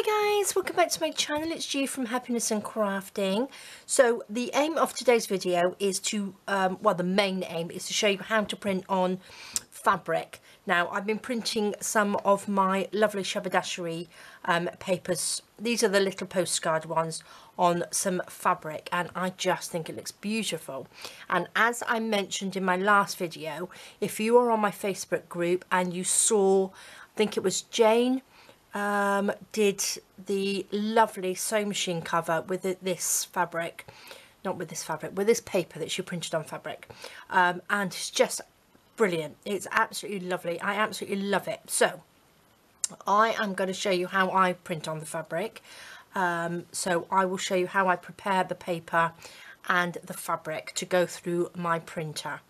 Hi guys, welcome back to my channel. It's G from Happiness in Crafting. So the aim of today's video is to, um, well the main aim is to show you how to print on fabric. Now I've been printing some of my lovely Shabbydashery um, papers. These are the little postcard ones on some fabric and I just think it looks beautiful. And as I mentioned in my last video, if you are on my Facebook group and you saw, I think it was Jane, um, did the lovely sewing machine cover with this fabric not with this fabric with this paper that she printed on fabric. Um, and it's just brilliant. It's absolutely lovely. I absolutely love it. So I am going to show you how I print on the fabric. Um, so I will show you how I prepare the paper and the fabric to go through my printer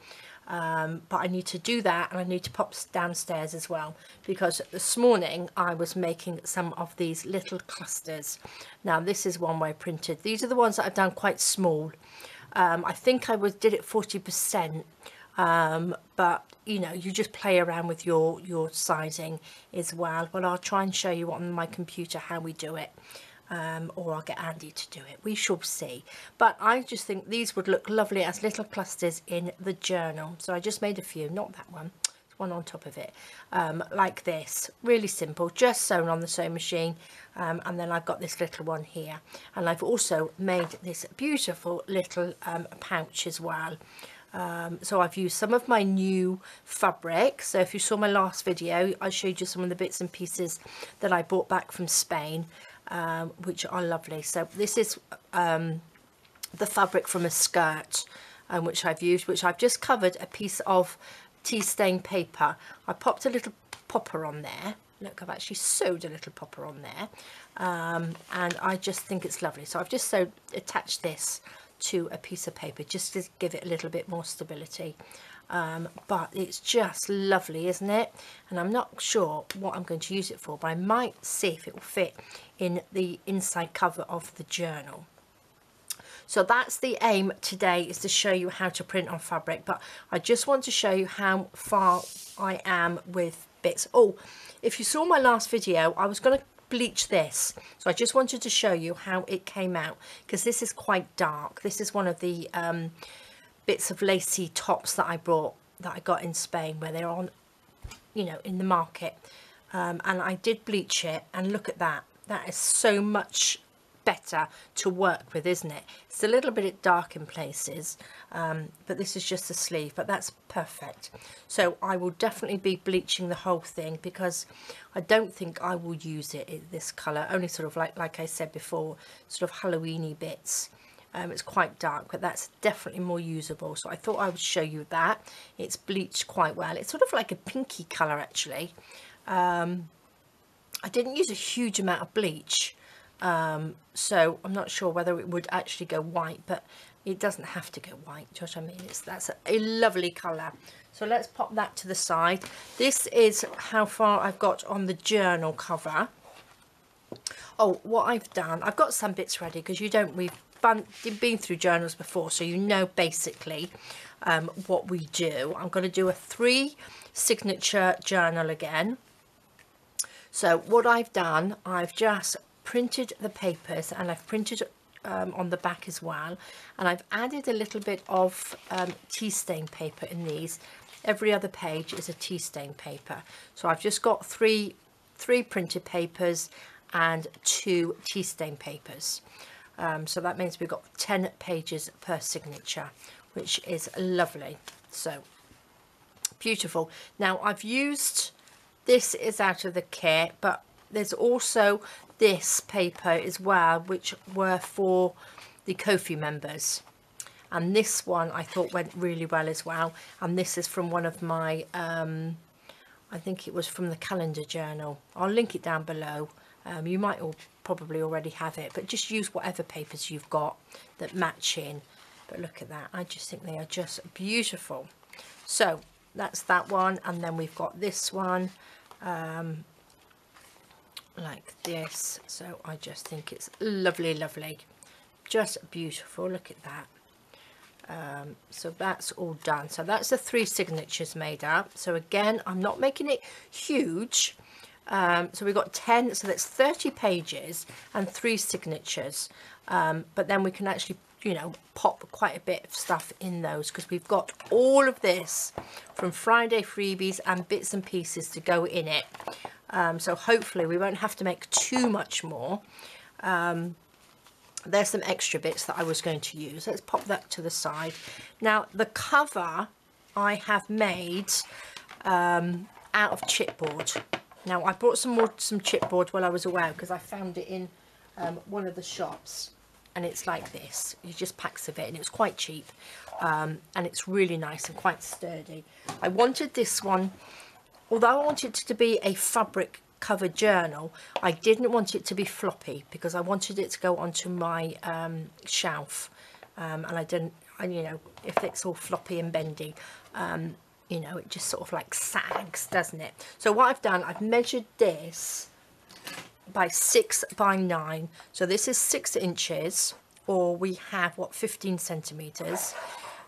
um, but I need to do that and I need to pop downstairs as well because this morning I was making some of these little clusters. Now this is one way printed. These are the ones that I've done quite small. Um, I think I was did it 40% um, but you know you just play around with your your sizing as well. But I'll try and show you on my computer how we do it um, or I'll get Andy to do it. We shall see. But I just think these would look lovely as little clusters in the journal. So I just made a few, not that one, one on top of it, um, like this. Really simple, just sewn on the sewing machine. Um, and then I've got this little one here. And I've also made this beautiful little um, pouch as well. Um, so I've used some of my new fabric so if you saw my last video I showed you some of the bits and pieces that I bought back from Spain um, which are lovely. So this is um, the fabric from a skirt um, which I've used, which I've just covered a piece of tea stain paper. I popped a little popper on there. Look, I've actually sewed a little popper on there. Um, and I just think it's lovely. So I've just sewed, attached this to a piece of paper just to give it a little bit more stability um, but it's just lovely isn't it? And I'm not sure what I'm going to use it for but I might see if it will fit in the inside cover of the journal. So that's the aim today is to show you how to print on fabric but I just want to show you how far I am with bits. Oh if you saw my last video I was going to bleach this so I just wanted to show you how it came out because this is quite dark. This is one of the um, bits of lacy tops that I brought that I got in Spain where they're on you know in the market. Um, and I did bleach it and look at that. That is so much better to work with isn't it? It's a little bit dark in places um, but this is just the sleeve but that's perfect. So I will definitely be bleaching the whole thing because I don't think I will use it in this colour only sort of like like I said before sort of Halloweeny bits um, it's quite dark but that's definitely more usable. So I thought I would show you that. It's bleached quite well. It's sort of like a pinky colour actually. Um, I didn't use a huge amount of bleach um, so I'm not sure whether it would actually go white but it doesn't have to go white. Do you know what I mean? It's that's a, a lovely colour. So let's pop that to the side. This is how far I've got on the journal cover. Oh what I've done I've got some bits ready because you don't we've you've been through journals before so you know basically um, what we do. I'm going to do a three signature journal again. So what I've done I've just printed the papers and I've printed um, on the back as well. And I've added a little bit of um, tea stain paper in these. Every other page is a tea stain paper. So I've just got three three printed papers and two tea stain papers um, so that means we've got 10 pages per signature which is lovely. So beautiful. Now I've used this is out of the kit but there's also this paper as well which were for the Ko-fi members. And this one I thought went really well as well. And this is from one of my um, I think it was from the calendar journal. I'll link it down below um, you might all probably already have it but just use whatever papers you've got that match in. But look at that I just think they are just beautiful. So that's that one and then we've got this one um, like this. So I just think it's lovely lovely. Just beautiful look at that. Um, so that's all done. So that's the three signatures made up. So again I'm not making it huge Um, so we've got 10, so that's 30 pages and three signatures. Um, but then we can actually, you know, pop quite a bit of stuff in those because we've got all of this from Friday freebies and bits and pieces to go in it. Um, so hopefully we won't have to make too much more. Um, there's some extra bits that I was going to use. Let's pop that to the side. Now the cover I have made um, out of chipboard. Now I brought some more some chipboard while I was away because I found it in um, one of the shops and it's like this. You just packs of it and it was quite cheap um, and it's really nice and quite sturdy. I wanted this one, although I wanted it to be a fabric cover journal I didn't want it to be floppy because I wanted it to go onto my um, shelf um, and I didn't and you know if it's all floppy and bendy um, you know it just sort of like sags doesn't it? So what I've done I've measured this by six by nine. So this is six inches or we have what 15 centimeters.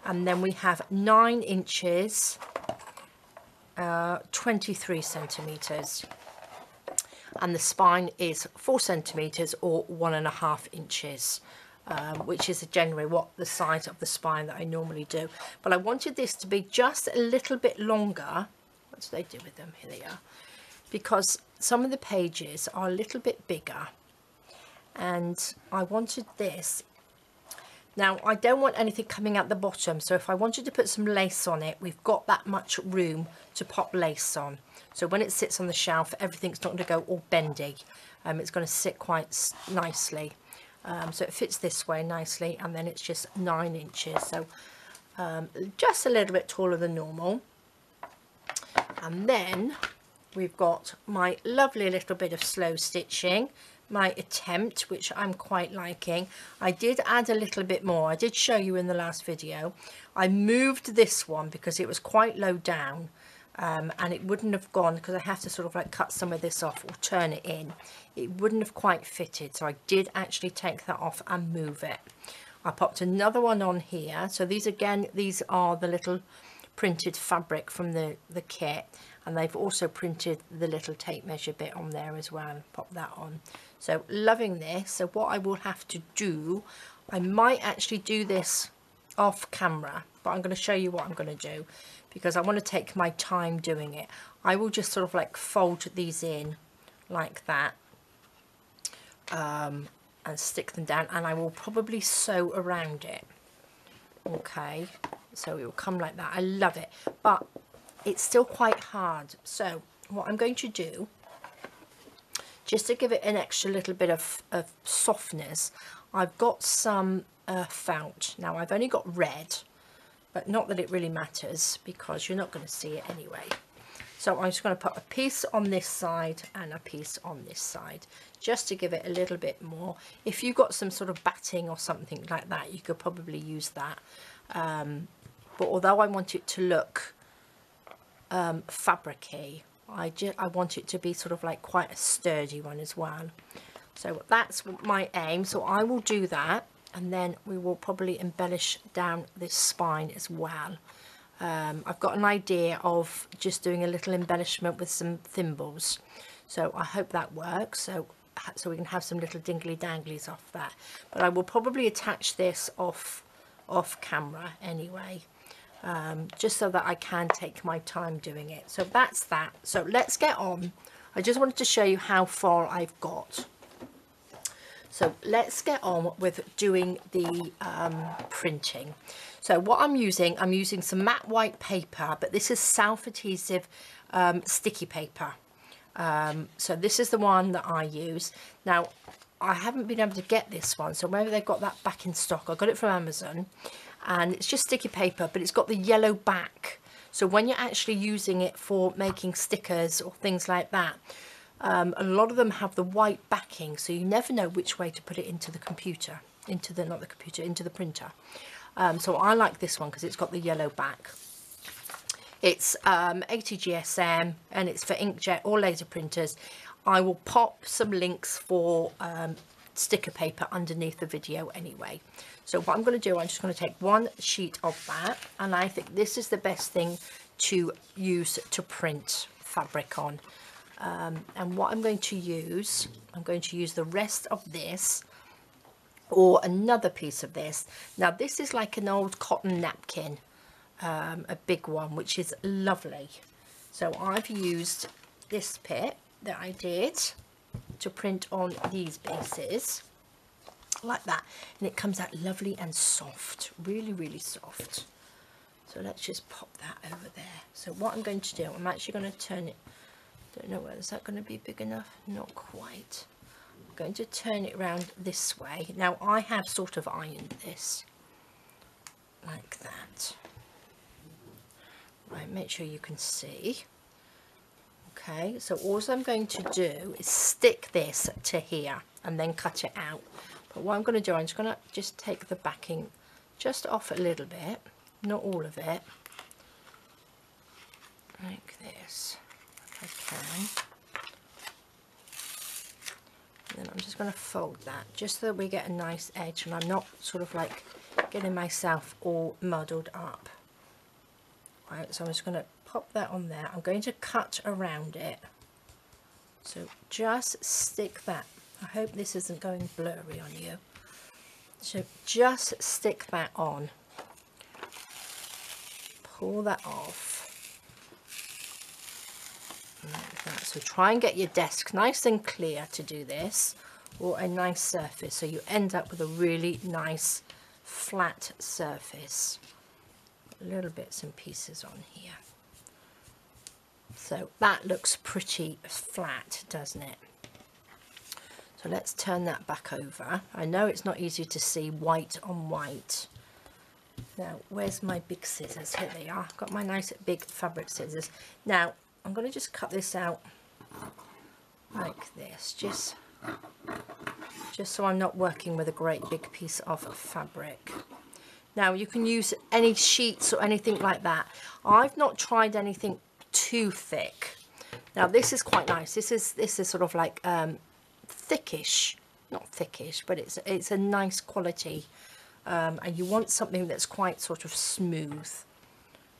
And then we have nine inches uh, 23 centimeters. And the spine is four centimeters or one and a half inches um, which is generally what the size of the spine that I normally do. But I wanted this to be just a little bit longer. What do they do with them? Here they are. Because some of the pages are a little bit bigger. And I wanted this. Now I don't want anything coming out the bottom. So if I wanted to put some lace on it we've got that much room to pop lace on. So when it sits on the shelf, everything's not going to go all bendy. Um, it's going to sit quite nicely. Um, so it fits this way nicely and then it's just nine inches. So um, just a little bit taller than normal. And then we've got my lovely little bit of slow stitching my attempt which I'm quite liking I did add a little bit more I did show you in the last video I moved this one because it was quite low down um, and it wouldn't have gone because I have to sort of like cut some of this off or turn it in it wouldn't have quite fitted. So I did actually take that off and move it. I popped another one on here. So these again these are the little printed fabric from the the kit and they've also printed the little tape measure bit on there as well. Pop that on. So loving this. So what I will have to do I might actually do this off camera but I'm going to show you what I'm going to do because I want to take my time doing it. I will just sort of like fold these in like that um, and stick them down and I will probably sew around it. Okay, so it will come like that. I love it, but it's still quite hard. So what I'm going to do, just to give it an extra little bit of, of softness, I've got some uh, felt. Now I've only got red, but not that it really matters because you're not going to see it anyway. So I'm just going to put a piece on this side and a piece on this side just to give it a little bit more. If you've got some sort of batting or something like that, you could probably use that. Um, but although I want it to look um, fabricy, I, I want it to be sort of like quite a sturdy one as well. So that's my aim. So I will do that and then we will probably embellish down this spine as well. Um, I've got an idea of just doing a little embellishment with some thimbles. So I hope that works so so we can have some little dingly danglies off that. But I will probably attach this off off camera anyway um, just so that I can take my time doing it. So that's that. So let's get on. I just wanted to show you how far I've got so let's get on with doing the um, printing. So what I'm using, I'm using some matte white paper, but this is self-adhesive um, sticky paper. Um, so this is the one that I use. Now, I haven't been able to get this one, so maybe they've got that back in stock. I got it from Amazon, and it's just sticky paper, but it's got the yellow back. So when you're actually using it for making stickers or things like that, um, a lot of them have the white backing, so you never know which way to put it into the computer, into the, not the computer, into the printer. Um, so I like this one because it's got the yellow back. It's um, 80 GSM and it's for inkjet or laser printers. I will pop some links for um, sticker paper underneath the video anyway. So what I'm going to do, I'm just going to take one sheet of that and I think this is the best thing to use to print fabric on Um, and what I'm going to use, I'm going to use the rest of this or another piece of this. Now this is like an old cotton napkin, um, a big one, which is lovely. So I've used this bit that I did to print on these bases like that and it comes out lovely and soft really really soft so let's just pop that over there so what I'm going to do I'm actually going to turn it don't know whether is that going to be big enough? Not quite. I'm going to turn it around this way. Now I have sort of ironed this like that. Right make sure you can see. Okay so all I'm going to do is stick this to here and then cut it out. But what I'm going to do I'm just going to just take the backing just off a little bit not all of it like this can and then I'm just going to fold that just so that we get a nice edge and I'm not sort of like getting myself all muddled up. Right so I'm just going to pop that on there. I'm going to cut around it. So just stick that I hope this isn't going blurry on you. So just stick that on. Pull that off like that. So try and get your desk nice and clear to do this or a nice surface so you end up with a really nice flat surface little bits and pieces on here so that looks pretty flat doesn't it so let's turn that back over. I know it's not easy to see white on white. Now, where's my big scissors? Here they are. I've Got my nice big fabric scissors. Now, I'm going to just cut this out like this. Just, just so I'm not working with a great big piece of fabric. Now, you can use any sheets or anything like that. I've not tried anything too thick. Now, this is quite nice. This is, this is sort of like um, thickish not thickish but it's it's a nice quality um, and you want something that's quite sort of smooth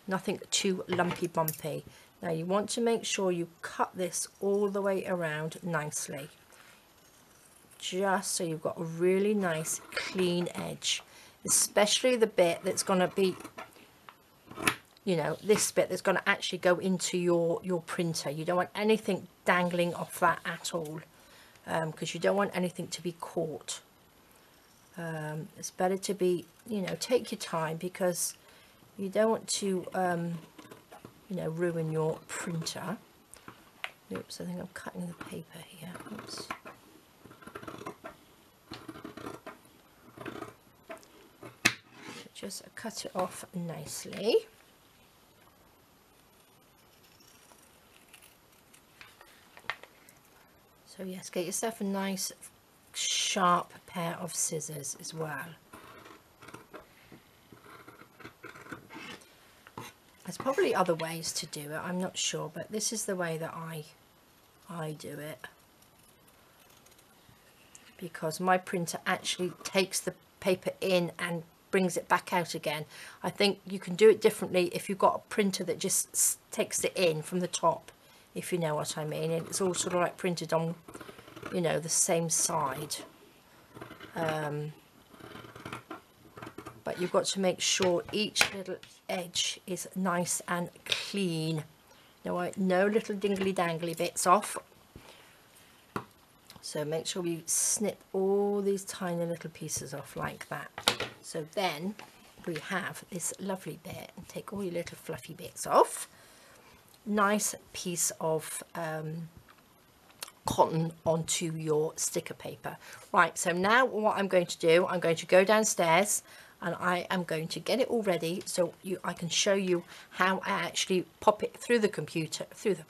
nothing too lumpy bumpy now you want to make sure you cut this all the way around nicely just so you've got a really nice clean edge especially the bit that's going to be you know this bit that's going to actually go into your your printer you don't want anything dangling off that at all because um, you don't want anything to be caught. Um, it's better to be, you know, take your time because you don't want to, um, you know, ruin your printer. Oops, I think I'm cutting the paper here. Oops. Just cut it off nicely. So yes, get yourself a nice sharp pair of scissors as well. Probably other ways to do it, I'm not sure, but this is the way that I, I do it. Because my printer actually takes the paper in and brings it back out again. I think you can do it differently if you've got a printer that just takes it in from the top if you know what I mean. And it's all sort of like printed on, you know, the same side. Um, but you've got to make sure each little edge is nice and clean. No, no little dingly dangly bits off. So make sure we snip all these tiny little pieces off like that. So then we have this lovely bit take all your little fluffy bits off nice piece of um, cotton onto your sticker paper. Right, so now what I'm going to do, I'm going to go downstairs and I am going to get it all ready so you I can show you how I actually pop it through the computer, through the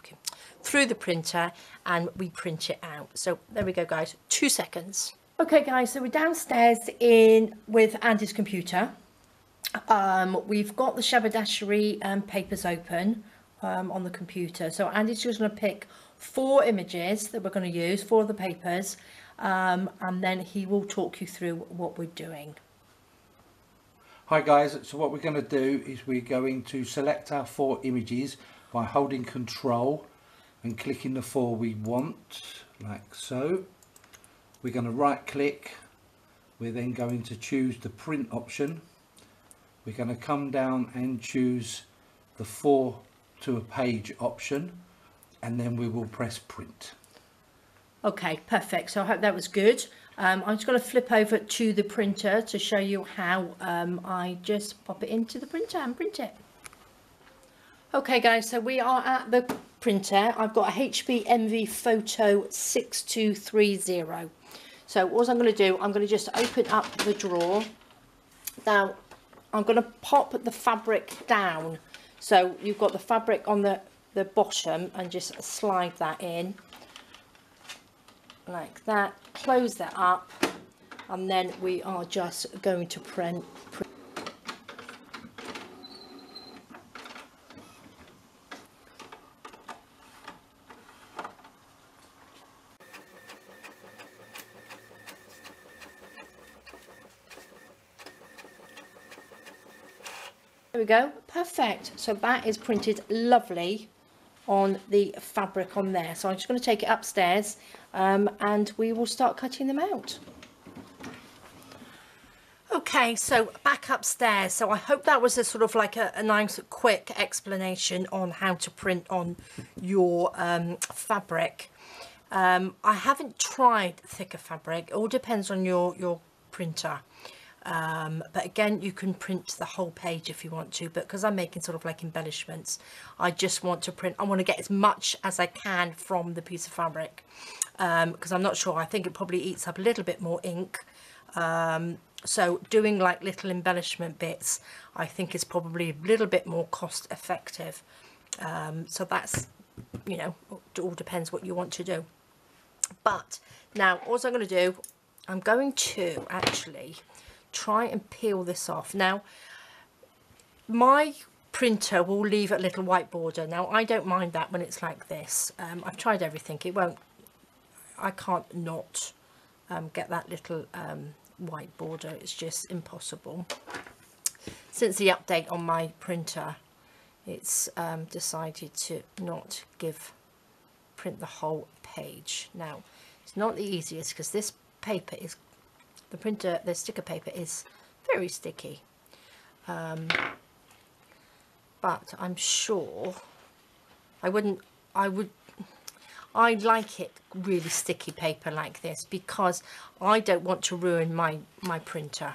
through the printer and we print it out. So there we go guys, two seconds. Okay guys, so we're downstairs in with Andy's computer. Um, we've got the Shabbydashery um, papers open um, on the computer. So Andy's just going to pick four images that we're going to use, four of the papers, um, and then he will talk you through what we're doing. Hi guys, so what we're going to do is we're going to select our four images by holding control and clicking the four we want like so. We're going to right click we're then going to choose the print option. We're going to come down and choose the four to a page option and then we will press print. Okay, perfect. So I hope that was good. Um, I'm just going to flip over to the printer to show you how um, I just pop it into the printer and print it. Okay guys, so we are at the printer. I've got a HP Envy Photo 6230. So what I'm going to do, I'm going to just open up the drawer. Now, I'm going to pop the fabric down. So you've got the fabric on the, the bottom and just slide that in like that close that up and then we are just going to print. There we go, perfect. So that is printed lovely on the fabric on there. So I'm just going to take it upstairs um, and we will start cutting them out. Okay, so back upstairs. So I hope that was a sort of like a, a nice quick explanation on how to print on your um, fabric. Um, I haven't tried thicker fabric. It all depends on your, your printer. Um, but again, you can print the whole page if you want to, but because I'm making sort of like embellishments, I just want to print, I want to get as much as I can from the piece of fabric because um, I'm not sure, I think it probably eats up a little bit more ink. Um, so doing like little embellishment bits, I think is probably a little bit more cost effective. Um, so that's, you know, it all depends what you want to do. But now, all I'm going to do, I'm going to actually try and peel this off. Now, my printer will leave a little white border. Now, I don't mind that when it's like this. Um, I've tried everything. It won't, I can't not um, get that little um, white border. It's just impossible. Since the update on my printer, it's um, decided to not give print the whole page. Now, it's not the easiest because this paper is the printer, the sticker paper is very sticky. Um, but I'm sure I wouldn't, I would, I like it really sticky paper like this because I don't want to ruin my, my printer.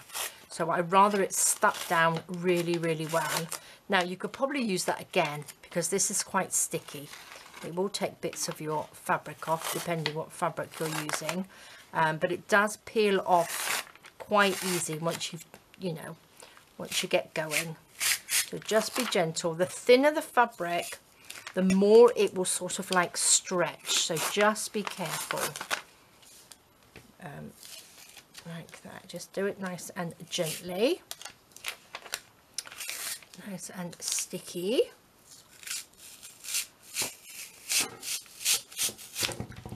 So I'd rather it stuck down really, really well. Now you could probably use that again because this is quite sticky. It will take bits of your fabric off depending what fabric you're using. Um, but it does peel off quite easy once you've you know once you get going. So just be gentle. The thinner the fabric the more it will sort of like stretch. So just be careful. Um, like that. Just do it nice and gently. Nice and sticky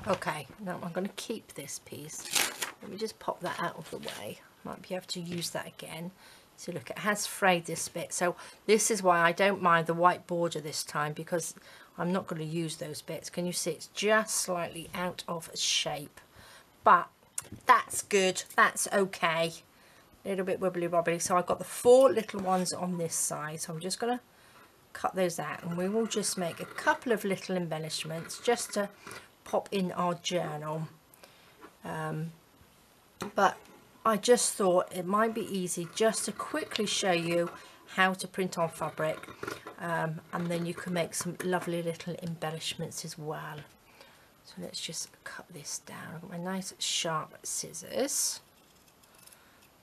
Okay, now I'm going to keep this piece. Let me just pop that out of the way. Might be able to use that again. So look, it has frayed this bit. So this is why I don't mind the white border this time because I'm not going to use those bits. Can you see it's just slightly out of shape. But that's good. That's okay. A little bit wibbly wobbly. So I've got the four little ones on this side. So I'm just going to cut those out and we will just make a couple of little embellishments just to pop in our journal. Um, but I just thought it might be easy just to quickly show you how to print on fabric um, and then you can make some lovely little embellishments as well. So let's just cut this down. I've got my nice sharp scissors.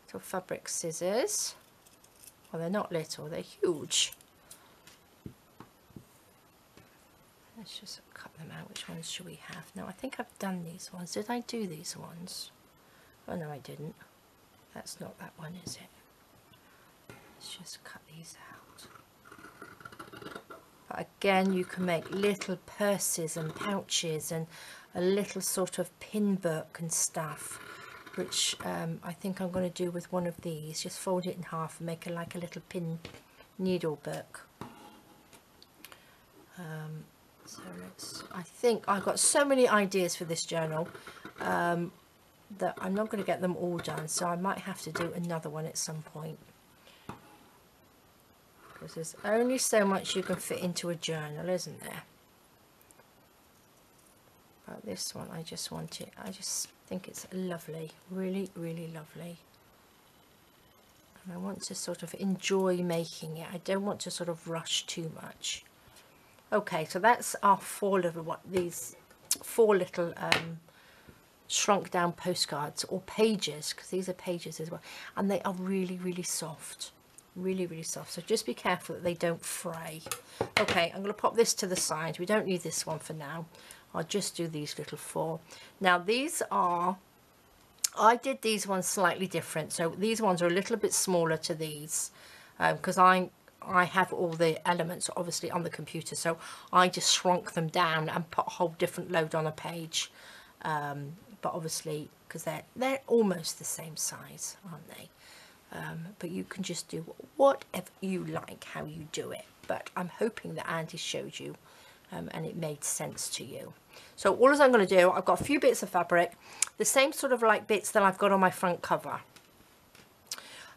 Little fabric scissors. Well, they're not little, they're huge. Let's just cut them out. Which ones should we have? Now, I think I've done these ones. Did I do these ones? Oh, no, I didn't. That's not that one, is it? Let's just cut these out. But again, you can make little purses and pouches and a little sort of pin book and stuff, which um, I think I'm going to do with one of these. Just fold it in half and make it like a little pin needle book. Um, So let's, I think I've got so many ideas for this journal um, that I'm not going to get them all done. So I might have to do another one at some point. Because there's only so much you can fit into a journal, isn't there? But this one, I just want it. I just think it's lovely. Really, really lovely. And I want to sort of enjoy making it. I don't want to sort of rush too much. Okay, so that's our four little, what these four little um, shrunk down postcards or pages, because these are pages as well. And they are really, really soft. Really, really soft. So just be careful that they don't fray. Okay, I'm going to pop this to the side. We don't need this one for now. I'll just do these little four. Now these are I did these ones slightly different. So these ones are a little bit smaller to these because um, I I have all the elements obviously on the computer. So I just shrunk them down and put a whole different load on a page. Um, but obviously because they're they're almost the same size, aren't they? Um, but you can just do whatever you like how you do it. But I'm hoping that Andy showed you um, and it made sense to you. So all I'm going to do, I've got a few bits of fabric, the same sort of like bits that I've got on my front cover.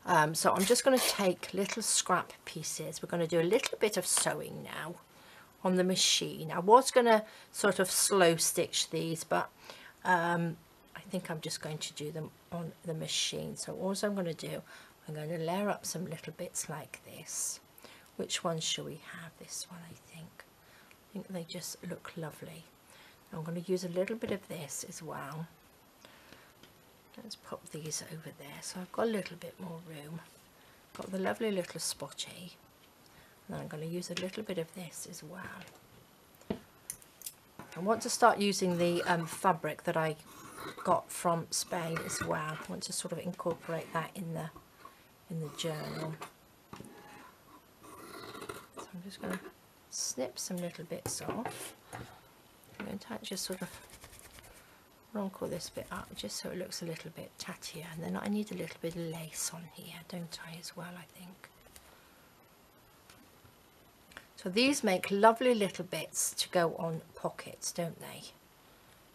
Um, so I'm just going to take little scrap pieces. We're going to do a little bit of sewing now on the machine. I was going to sort of slow stitch these, but um, I think I'm just going to do them on the machine. So all I'm going to do, I'm going to layer up some little bits like this. Which one shall we have? This one, I think. I think they just look lovely. I'm going to use a little bit of this as well. Let's pop these over there. So I've got a little bit more room. Got the lovely little spotty. And I'm going to use a little bit of this as well. I want to start using the um, fabric that I got from Spain as well. I want to sort of incorporate that in the in the journal. So I'm just going to snip some little bits off. I'm going to just sort of wrinkle this bit up just so it looks a little bit tattier. And then I need a little bit of lace on here don't I as well I think. So these make lovely little bits to go on pockets don't they?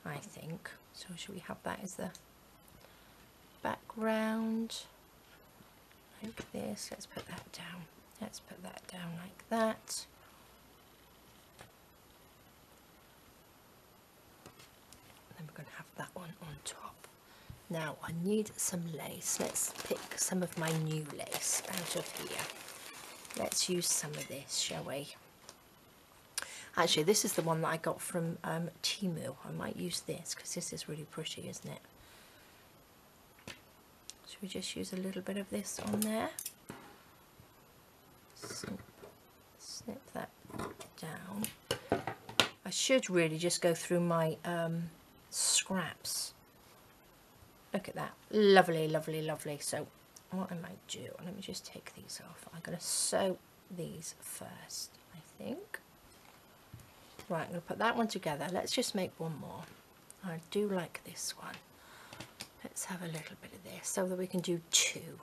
I think. So should we have that as the background? Like this. Let's put that down. Let's put that down like that we're going to have that one on top. Now I need some lace. Let's pick some of my new lace out of here. Let's use some of this, shall we? Actually, this is the one that I got from um, Temu. I might use this because this is really pretty, isn't it? Should we just use a little bit of this on there? Snip, snip that down. I should really just go through my um, scraps. Look at that. Lovely, lovely, lovely. So what I might do, let me just take these off. I'm going to sew these first, I think. Right, I'm going to put that one together. Let's just make one more. I do like this one. Let's have a little bit of this so that we can do two.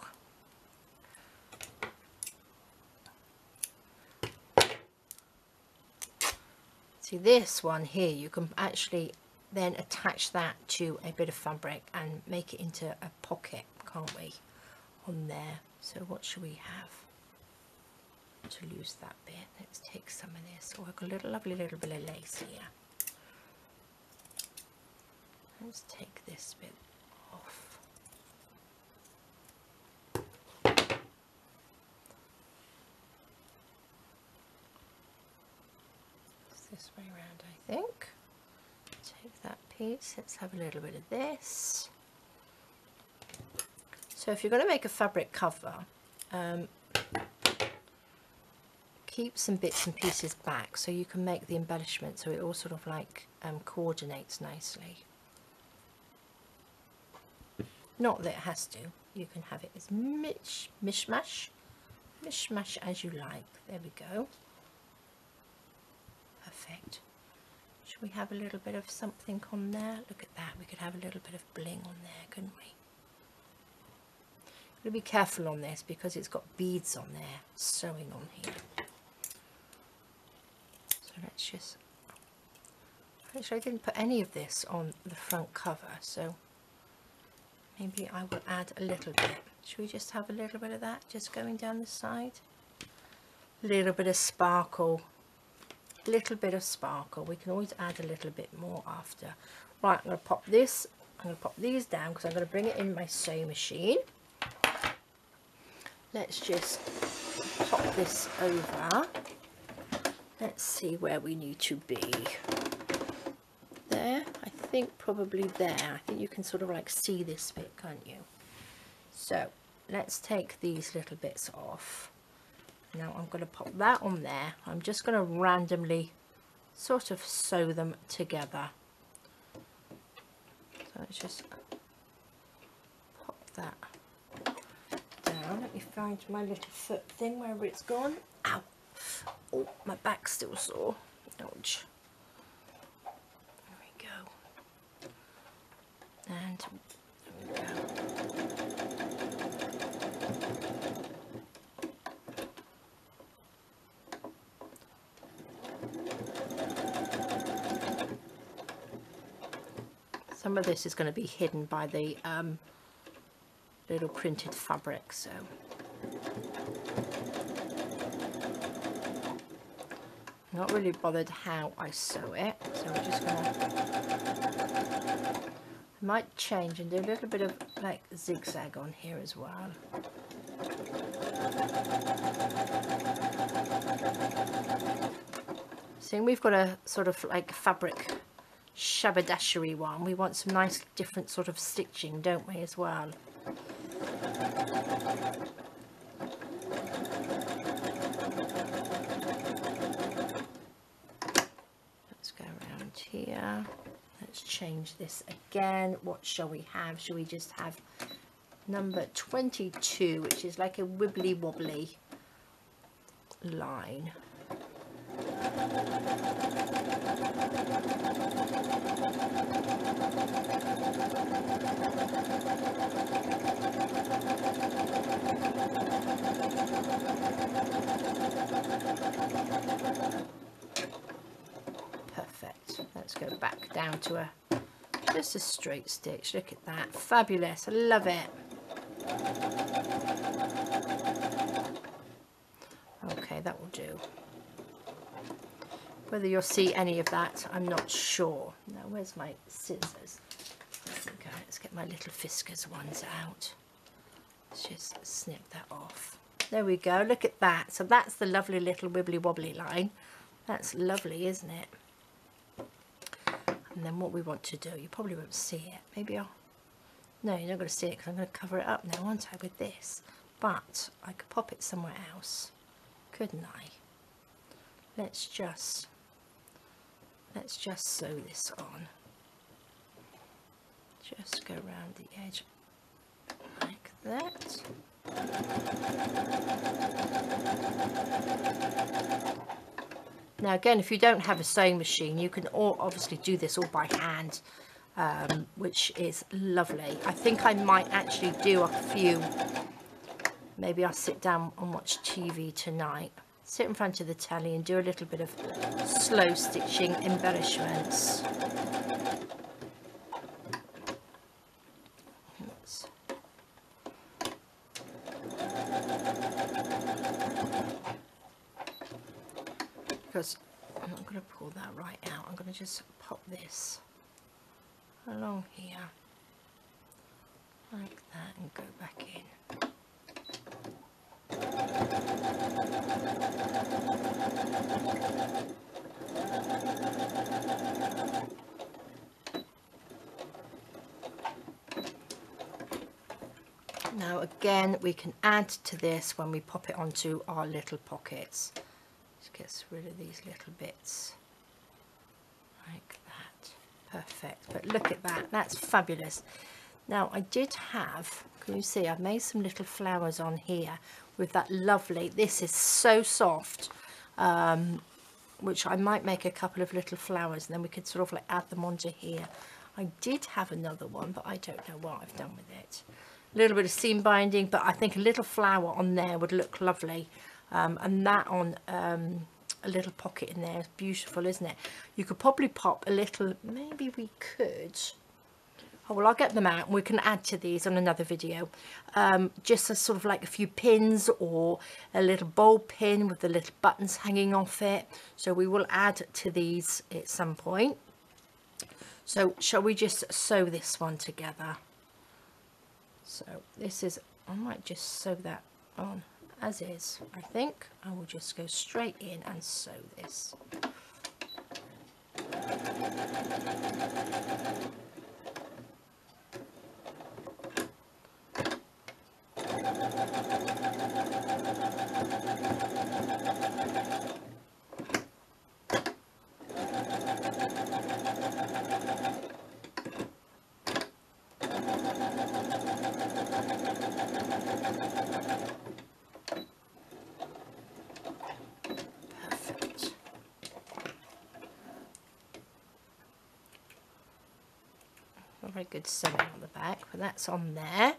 See this one here, you can actually then attach that to a bit of fabric and make it into a pocket, can't we, on there. So what should we have to lose that bit? Let's take some of this. Oh, I've got a little lovely little bit of lace here. Let's take this bit off. This way around, I think Let's have a little bit of this. So if you're going to make a fabric cover, um, keep some bits and pieces back so you can make the embellishment so it all sort of like um, coordinates nicely. Not that it has to, you can have it as mish, mishmash, mishmash as you like. There we go. Perfect we have a little bit of something on there? Look at that, we could have a little bit of bling on there, couldn't we? Gotta be careful on this because it's got beads on there, sewing on here. So let's just Actually, I didn't put any of this on the front cover, so maybe I will add a little bit. Should we just have a little bit of that just going down the side? A little bit of sparkle. Little bit of sparkle. We can always add a little bit more after. Right, I'm going to pop this, I'm going to pop these down because I'm going to bring it in my sewing machine. Let's just pop this over. Let's see where we need to be. There, I think probably there. I think you can sort of like see this bit, can't you? So let's take these little bits off. Now I'm going to pop that on there. I'm just going to randomly sort of sew them together. So let's just pop that down. Let me find my little foot thing wherever it's gone. Ow! Oh, my back's still sore. Ouch. There we go. And there we go. Some of this is going to be hidden by the um, little printed fabric, so not really bothered how I sew it, so we're just gonna I might change and do a little bit of like zigzag on here as well. Seeing we've got a sort of like fabric Shabbydashery one, we want some nice different sort of stitching, don't we, as well? Let's go around here. Let's change this again. What shall we have? Shall we just have number 22, which is like a wibbly wobbly line. Perfect. Let's go back down to a just a straight stitch. Look at that. Fabulous. I love it. Okay, that will do. Whether you'll see any of that, I'm not sure. Now, where's my scissors? Okay, let's get my little Fiskars ones out. Let's just snip that off. There we go, look at that. So that's the lovely little wibbly wobbly line. That's lovely, isn't it? And then what we want to do, you probably won't see it. Maybe I'll... No, you're not going to see it because I'm going to cover it up now, aren't I, with this? But I could pop it somewhere else, couldn't I? Let's just... Let's just sew this on. Just go around the edge like that. Now again, if you don't have a sewing machine, you can all obviously do this all by hand, um, which is lovely. I think I might actually do a few, maybe I'll sit down and watch TV tonight, sit in front of the telly and do a little bit of slow stitching embellishments. Because I'm not going to pull that right out. I'm going to just pop this along here like that and go back in. Now again we can add to this when we pop it onto our little pockets. Just gets rid of these little bits like that. Perfect. But look at that. That's fabulous. Now I did have, can you see, I've made some little flowers on here with that lovely, this is so soft, um, which I might make a couple of little flowers and then we could sort of like add them onto here. I did have another one, but I don't know what I've done with it. A little bit of seam binding, but I think a little flower on there would look lovely. Um, and that on um, a little pocket in there. Beautiful, isn't it? You could probably pop a little, maybe we could, oh well I'll get them out and we can add to these on another video. Um, just as sort of like a few pins or a little bowl pin with the little buttons hanging off it. So we will add to these at some point. So shall we just sew this one together? So this is, I might just sew that on as is, I think. I will just go straight in and sew this. Perfect. Good sewing on the back, but that's on there.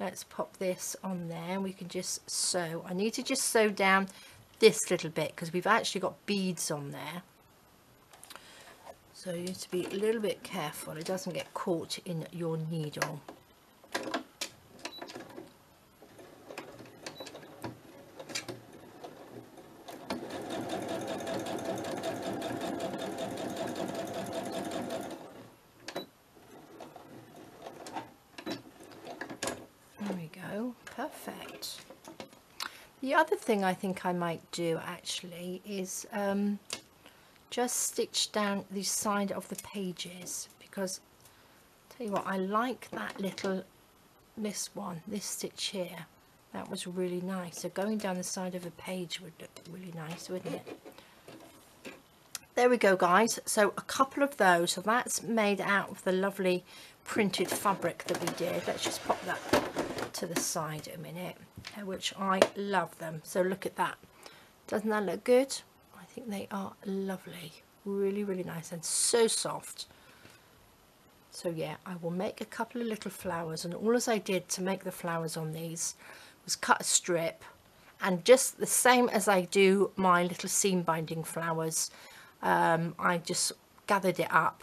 Let's pop this on there. And we can just sew. I need to just sew down this little bit because we've actually got beads on there. So you need to be a little bit careful. It doesn't get caught in your needle. There we go, perfect. The other thing I think I might do actually is um, just stitch down the side of the pages because tell you what I like that little this one this stitch here. That was really nice. So going down the side of a page would look really nice wouldn't it? There we go guys. So a couple of those. So that's made out of the lovely printed fabric that we did. Let's just pop that to the side a minute uh, which I love them. So look at that. Doesn't that look good? I think they are lovely. Really really nice and so soft. So yeah I will make a couple of little flowers and all as I did to make the flowers on these was cut a strip and just the same as I do my little seam binding flowers um, I just gathered it up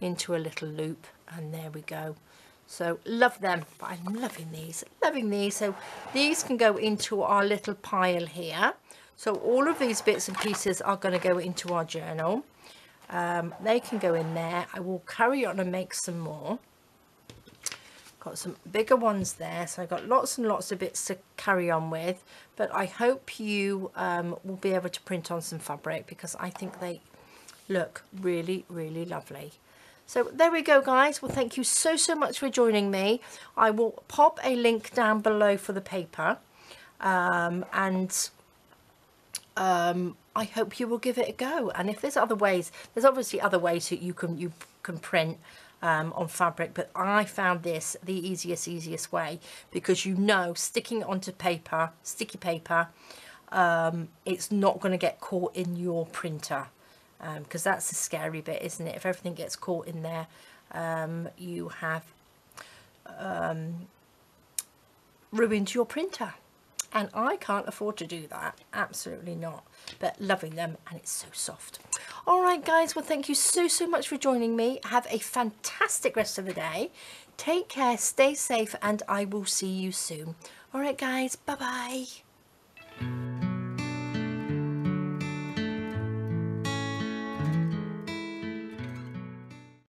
into a little loop and there we go so love them. But I'm loving these loving these. So these can go into our little pile here. So all of these bits and pieces are going to go into our journal. Um, they can go in there. I will carry on and make some more. Got some bigger ones there. So I've got lots and lots of bits to carry on with. But I hope you um, will be able to print on some fabric because I think they look really really lovely so there we go guys. Well thank you so so much for joining me. I will pop a link down below for the paper um, and um, I hope you will give it a go. And if there's other ways there's obviously other ways that you can you can print um, on fabric but I found this the easiest easiest way because you know sticking it onto paper sticky paper um, it's not going to get caught in your printer because um, that's the scary bit isn't it? If everything gets caught in there um, you have um, ruined your printer. And I can't afford to do that. Absolutely not. But loving them and it's so soft. All right guys. Well thank you so so much for joining me. Have a fantastic rest of the day. Take care stay safe and I will see you soon. All right guys. Bye bye